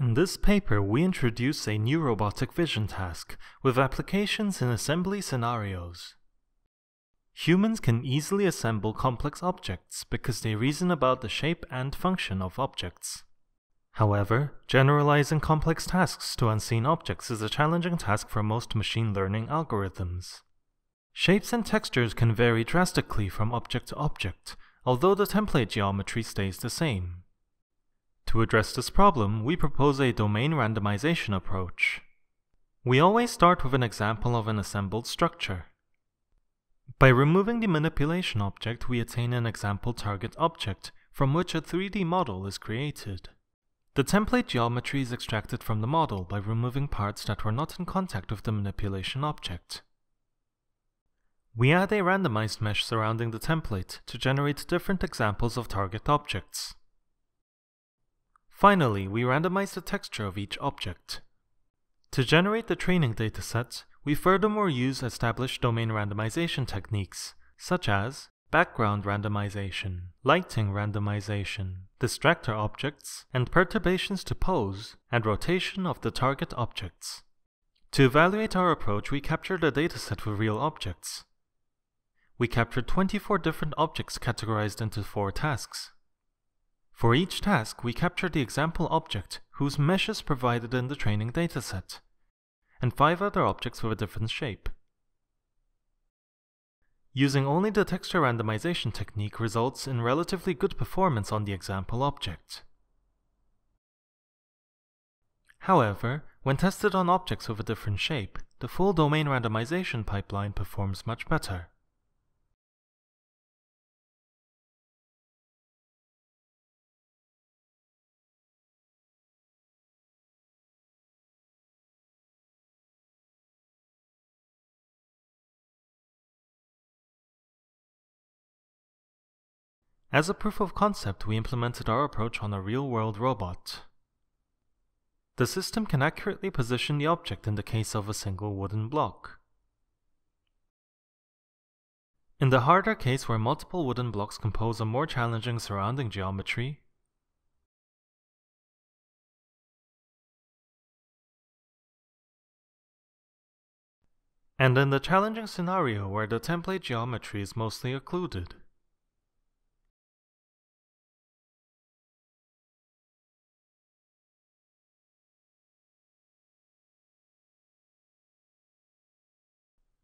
In this paper, we introduce a new robotic vision task with applications in assembly scenarios. Humans can easily assemble complex objects because they reason about the shape and function of objects. However, generalizing complex tasks to unseen objects is a challenging task for most machine learning algorithms. Shapes and textures can vary drastically from object to object, although the template geometry stays the same. To address this problem, we propose a domain randomization approach. We always start with an example of an assembled structure. By removing the manipulation object, we attain an example target object, from which a 3D model is created. The template geometry is extracted from the model by removing parts that were not in contact with the manipulation object. We add a randomized mesh surrounding the template to generate different examples of target objects. Finally, we randomize the texture of each object. To generate the training dataset, we furthermore use established domain randomization techniques, such as background randomization, lighting randomization, distractor objects, and perturbations to pose and rotation of the target objects. To evaluate our approach, we captured a dataset with real objects. We captured 24 different objects categorized into four tasks. For each task, we capture the example object whose mesh is provided in the training dataset, and five other objects with a different shape. Using only the texture randomization technique results in relatively good performance on the example object. However, when tested on objects with a different shape, the full domain randomization pipeline performs much better. As a proof of concept, we implemented our approach on a real-world robot. The system can accurately position the object in the case of a single wooden block. In the harder case where multiple wooden blocks compose a more challenging surrounding geometry, and in the challenging scenario where the template geometry is mostly occluded.